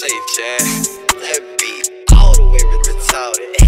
safe, Chad, that beat all the way retarded.